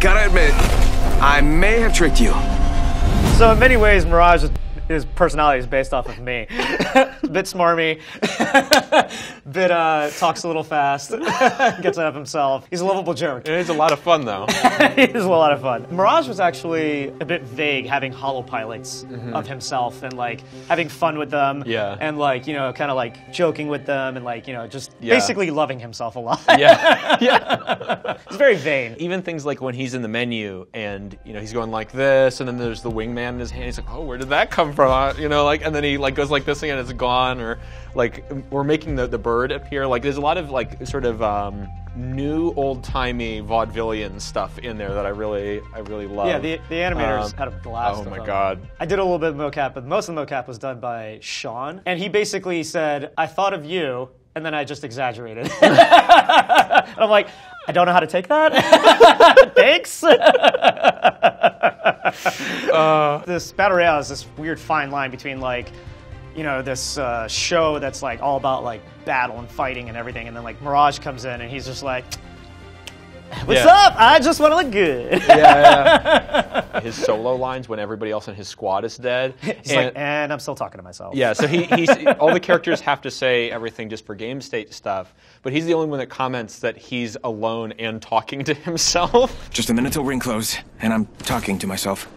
gotta admit, I may have tricked you. So in many ways, Mirage, his personality is based off of me. bit smarmy, bit uh, talks a little fast, gets out of himself. He's a lovable. It is a lot of fun though. it was a lot of fun. Mirage was actually a bit vague, having holo pilots of himself and like having fun with them. Mm-hmm. Yeah. And like you know, kind of like joking with them and like you know, just Yeah. basically loving himself a lot. yeah, yeah. He's very vain. Even things like when he's in the menu and you know he's going like this, and then there's the wingman in his hand. He's like, "Oh, where did that come from?" Uh, You know, like, and then he like goes like this again, it's gone, or like we're making the the bird appear. Like, there's a lot of like sort of um, new old timey vaudevillian stuff in there that I really I really love. Yeah, the, the animators Um, had a blast. Oh my them. god. I did a little bit of mocap, but most of the mocap was done by Sean. And he basically said, I thought of you, and then I just exaggerated. and I'm like, I don't know how to take that. Thanks. Uh, this Battle Royale is this weird fine line between like, you know, this uh, show that's like all about like battle and fighting and everything, and then like Mirage comes in and he's just like, "What's Yeah. up? I just want to look good." Yeah, yeah. his solo lines when everybody else in his squad is dead. He's like, and I'm still talking to myself. Yeah, so he, he's all the characters have to say everything just for game state stuff, but he's the only one that comments that he's alone and talking to himself. Just a minute till ring close, and I'm talking to myself.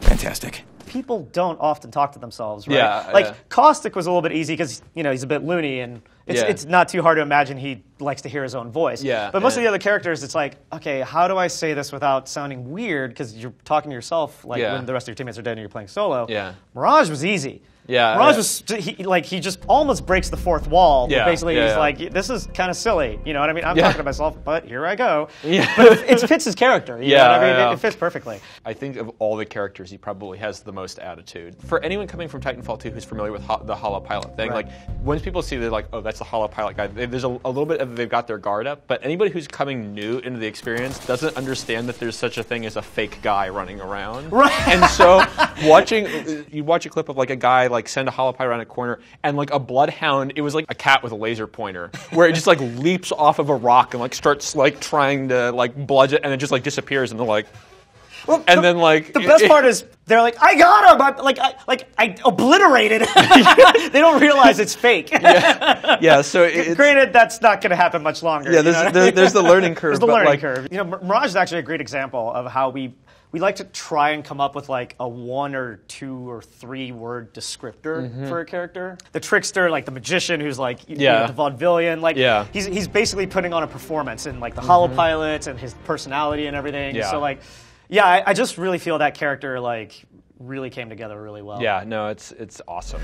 Fantastic. people don't often talk to themselves, right? Yeah, Like yeah. Caustic was a little bit easy because you know he's a bit loony and it's, Yeah. it's not too hard to imagine he likes to hear his own voice. Yeah, But most of the other characters, it's like, okay, how do I say this without sounding weird? Because you're talking to yourself, like Yeah. when the rest of your teammates are dead and you're playing solo. Yeah. Mirage was easy. Yeah, Mirage yeah. was he, like he just almost breaks the fourth wall. Yeah, basically yeah, he's yeah. like, this is kind of silly. You know what I mean? I'm Yeah. talking to myself, but here I go. Yeah. But it, it fits his character. You Yeah, know what I mean? yeah. It, it fits perfectly. I think of all the characters, he probably has the most attitude. For anyone coming from Titanfall 2 who's familiar with ho- the Holo Pilot thing, Right. like once people see they're like, oh, that's the Holo Pilot guy. they- There's a, a little bit of they've got their guard up, but anybody who's coming new into the experience doesn't understand that there's such a thing as a fake guy running around. Right. And so watching, you watch a clip of like a guy like send a Holo Pilot around a corner, and like a bloodhound, it was like a cat with a laser pointer, where it just like leaps off of a rock and like starts like trying to like bludgeon, and it just like disappears, and they're like. Well, And the- then, like, the best it- part is they're like, I got him. I, like, I, like I obliterated. they don't realize it's fake. yeah, so it's, Granted, that's not going to happen much longer. Yeah, there's- what I mean? there's the learning curve, There's the but, learning like- curve. You know, Mirage is actually a great example of how we we like to try and come up with like a one or two or three word descriptor for a character. The trickster, like the magician, who's like Mm-hmm. Yeah. know, the vaudevillian, like Yeah. Mm-hmm. he's he's basically putting on a performance in like the holo pilots and his personality and everything. Yeah. So like, yeah, I, I just really feel that character like really came together really well. yeah, no, it's it's awesome.